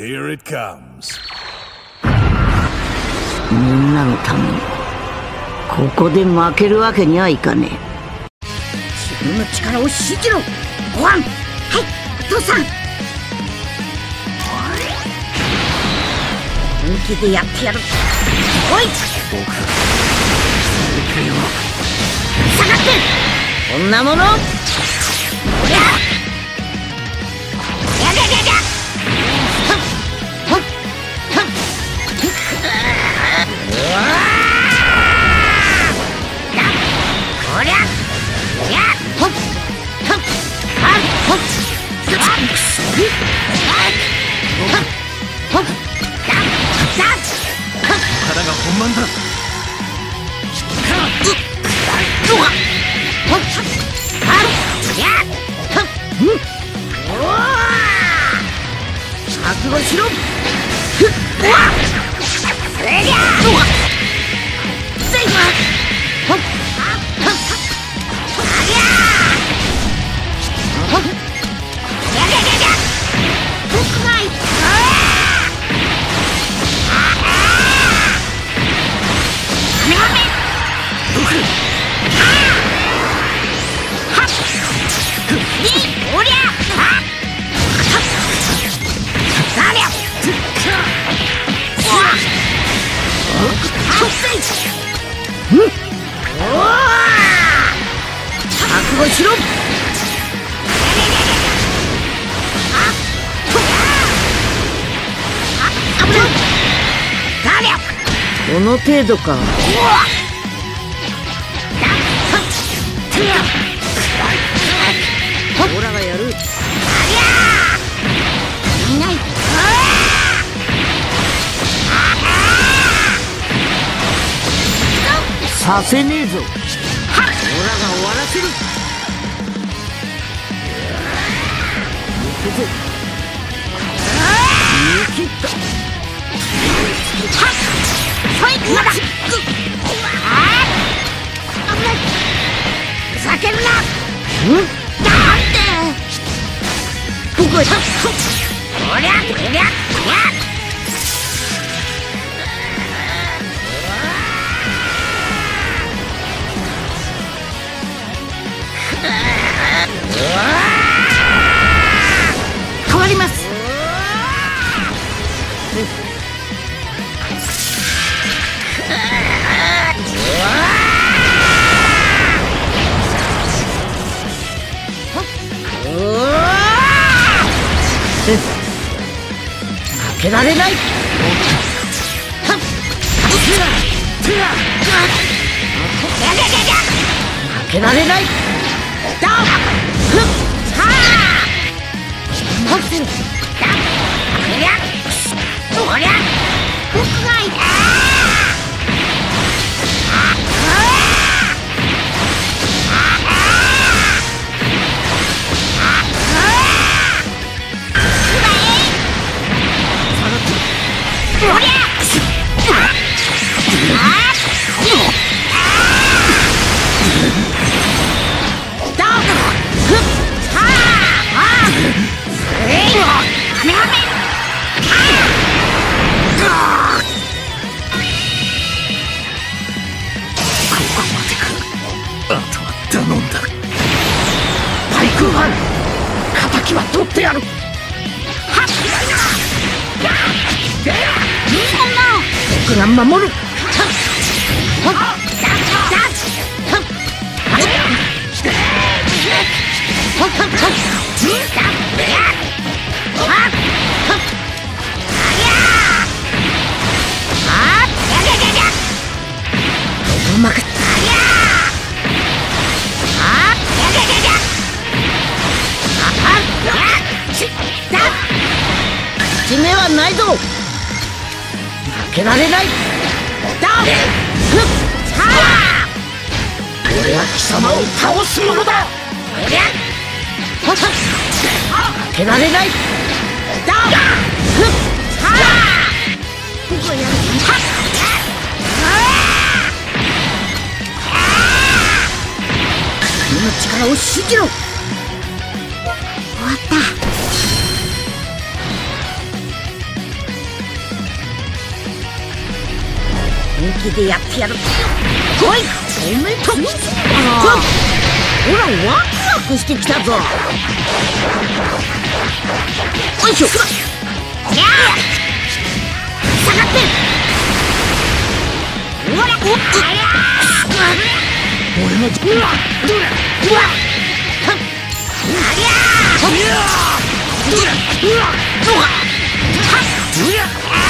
Here it comes. みんなのためにここで負けるわけにはいかねえ。自分の力を信じろ。ご飯。はい。お父さん。本気でやってやるおい。僕。下がって。こんなものやややや満だ覚悟しろ覚悟しろ。この程度かさせねえぞ。オラが終わらせる。行くぞ。見切った。はっ！はいまだあー危な！いふざけるなうん？なんで？僕はおりゃおりゃおりゃ変わります。負けられない。負けられない。だふっはあほっだおりゃおりゃ僕がいたいぞ。負けられない。俺は貴様を倒すものだ。負けられない。だ。の力を信じろ終わっ。た本気でやってやる。来いワクワクしてきたぞ。いしょ。や下がって。おっ。ありゃ俺うわうわ。はありゃうわ。ううわ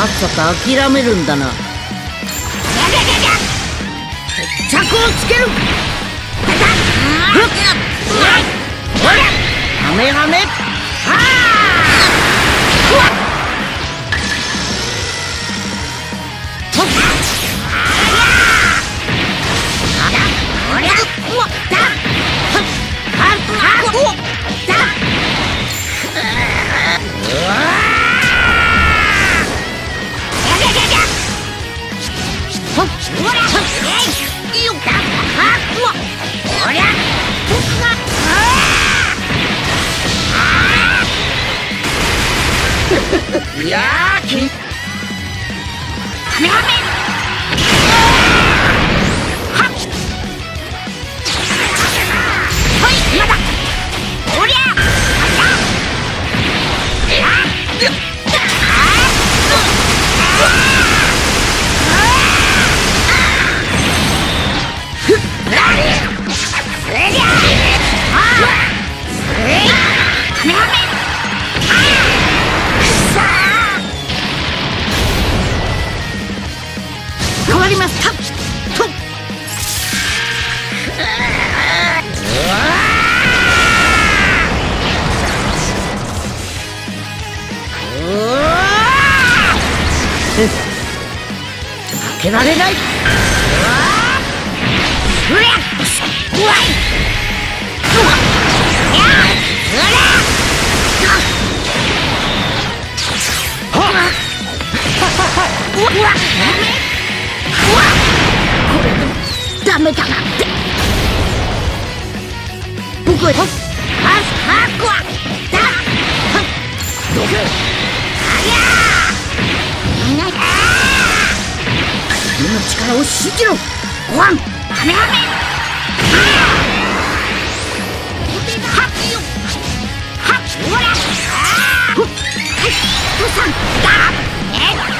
さっさと諦めるんだな。着をつける。やーきやめダメだなって僕はハスハークワだはっどけはやー君の力を信じろワンハメハメはっはっほらはっ父さんだえっ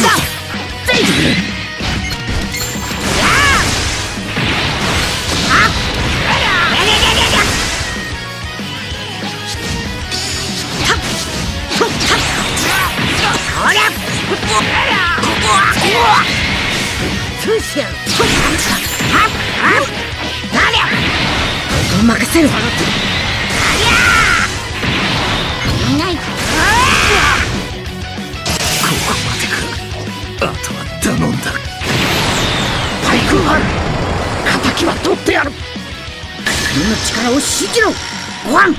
Shoot! 君の力を信じろ。ご飯はっ。はっ。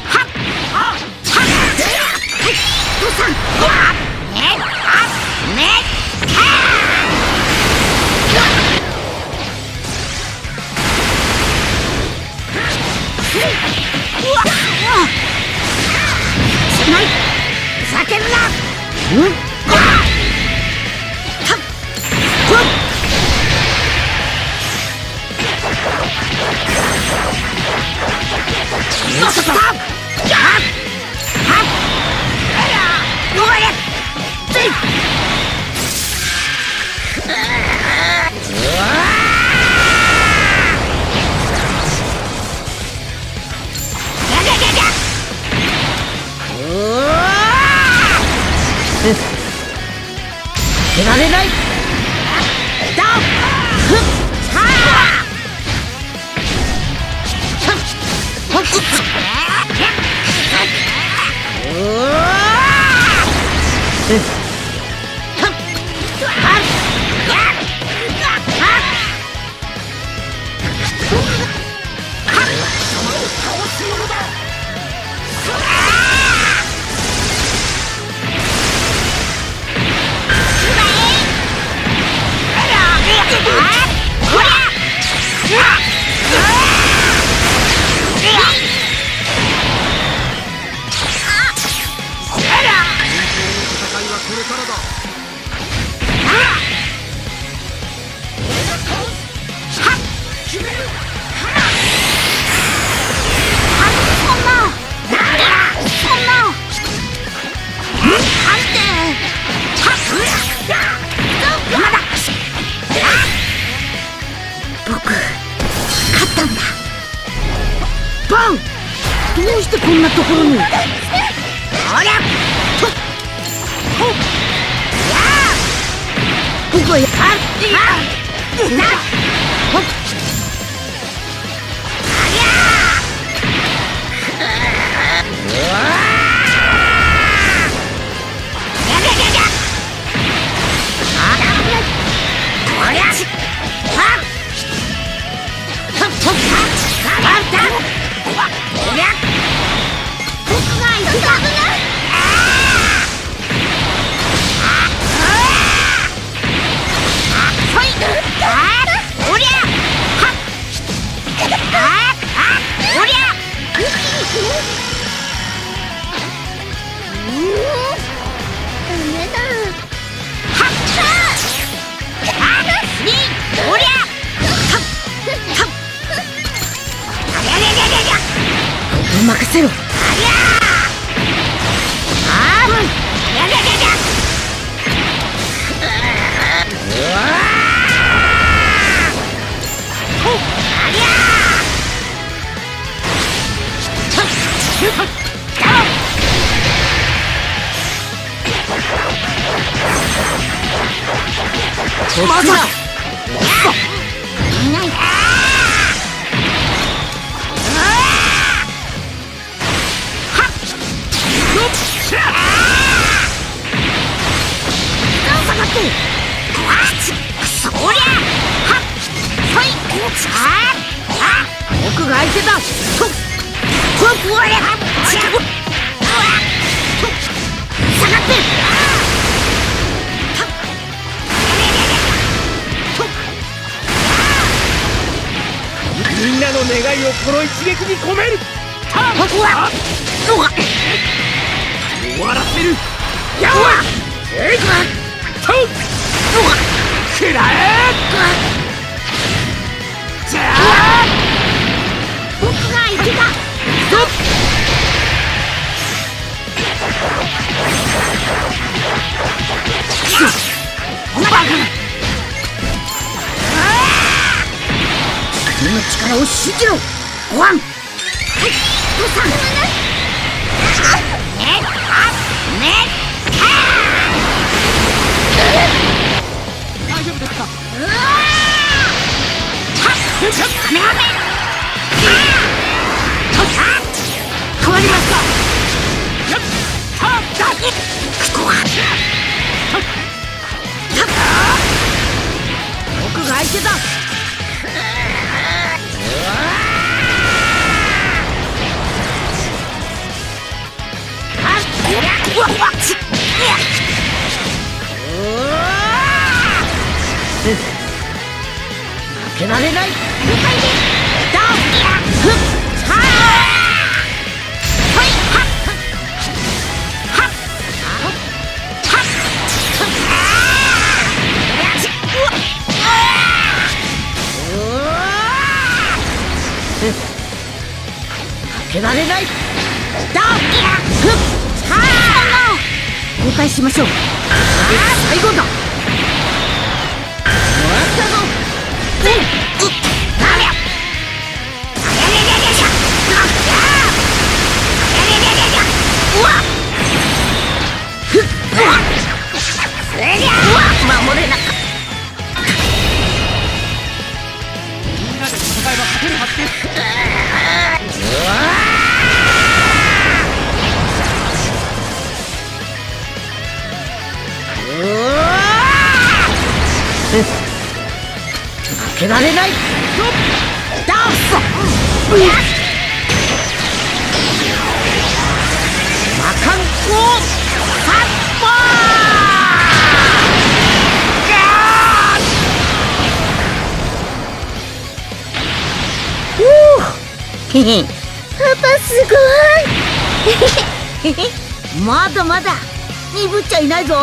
はっ。はい父さんはっ。ねっ。はっ。ねっ。うわっ。ないふざけるなうんけられない。だふっ。はあはっ。はっ。僕してこんなところに？おりゃとほっ。やあ僕はやはっ。なほっありゃう任せろ。まさか。僕が相手だととわれはっ下がってみんなの願いをこの一撃に込める終わらせるやわえいとうわくらえだ君の力を信じろご飯はい父さんねあね大丈夫ですかうわ 負けられない。しましょう最後だ終わったぞけられない。ダンス魔漢光サッパー。へへパパすごいまだまだ。鈍っちゃいないぞ